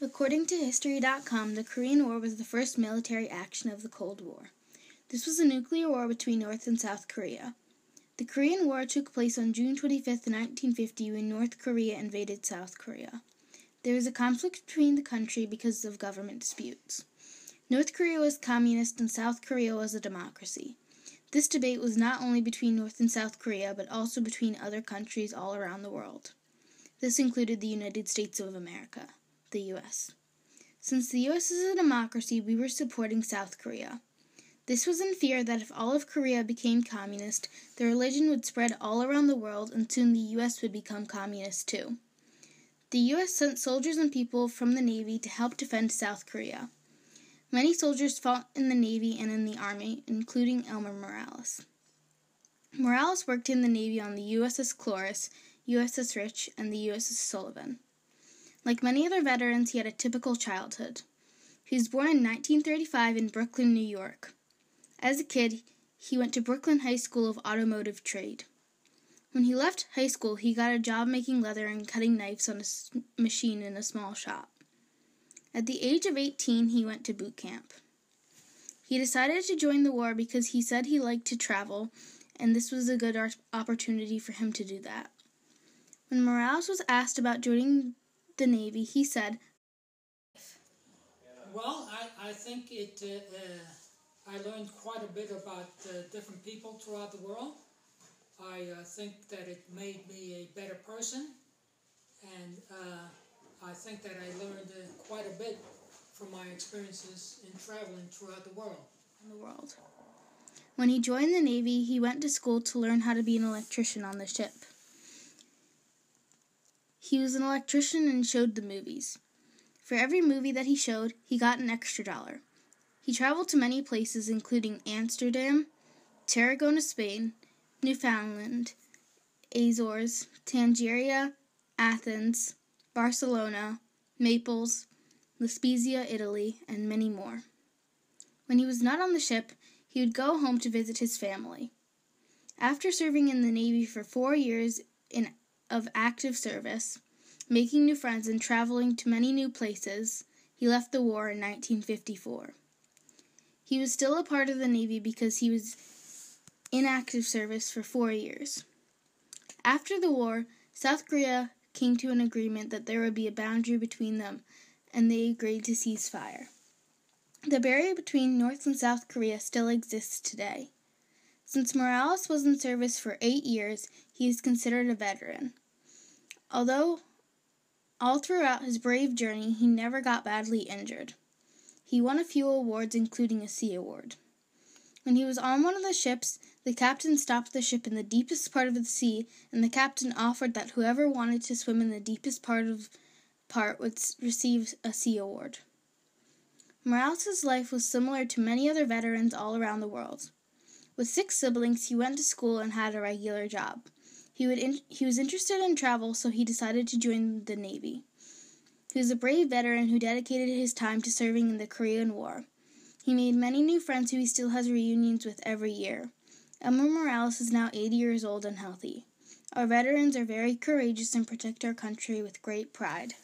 According to History.com, the Korean War was the first military action of the Cold War. This was a nuclear war between North and South Korea. The Korean War took place on June 25, 1950, when North Korea invaded South Korea. There was a conflict between the country because of government disputes. North Korea was communist and South Korea was a democracy. This debate was not only between North and South Korea, but also between other countries all around the world. This included the United States of America, the U.S. Since the U.S. is a democracy, we were supporting South Korea. This was in fear that if all of Korea became communist, the religion would spread all around the world and soon the U.S. would become communist too. The U.S. sent soldiers and people from the Navy to help defend South Korea. Many soldiers fought in the Navy and in the Army, including Elmer Morales. Morales worked in the Navy on the USS Chloris, USS Rich, and the USS Sullivan. Like many other veterans, he had a typical childhood. He was born in 1935 in Brooklyn, New York. As a kid, he went to Brooklyn High School of Automotive Trade. When he left high school, he got a job making leather and cutting knives on a machine in a small shop. At the age of 18, he went to boot camp. He decided to join the war because he said he liked to travel, and this was a good opportunity for him to do that. When Morales was asked about joining the Navy, he said, Well, I, I think it. Uh, uh I learned quite a bit about uh, different people throughout the world. I uh, think that it made me a better person, and uh, I think that I learned uh, quite a bit from my experiences in traveling throughout the world. In the world. When he joined the Navy, he went to school to learn how to be an electrician on the ship. He was an electrician and showed the movies. For every movie that he showed, he got an extra dollar. He traveled to many places, including Amsterdam, Tarragona, Spain, Newfoundland, Azores, Tangier, Athens, Barcelona, Naples, La Spezia, Italy, and many more. When he was not on the ship, he would go home to visit his family. After serving in the Navy for four years in, of active service, making new friends, and traveling to many new places, he left the war in 1954. He was still a part of the Navy because he was in active service for four years. After the war, South Korea came to an agreement that there would be a boundary between them, and they agreed to cease fire. The barrier between North and South Korea still exists today. Since Morales was in service for eight years, he is considered a veteran. Although all throughout his brave journey, he never got badly injured. He won a few awards, including a Sea Award. When he was on one of the ships, the captain stopped the ship in the deepest part of the sea, and the captain offered that whoever wanted to swim in the deepest part of part would receive a Sea Award. Morales' life was similar to many other veterans all around the world. With six siblings, he went to school and had a regular job. He, would in- he was interested in travel, so he decided to join the Navy. He was a brave veteran who dedicated his time to serving in the Korean War. He made many new friends who he still has reunions with every year. Elmer Morales is now 80 years old and healthy. Our veterans are very courageous and protect our country with great pride.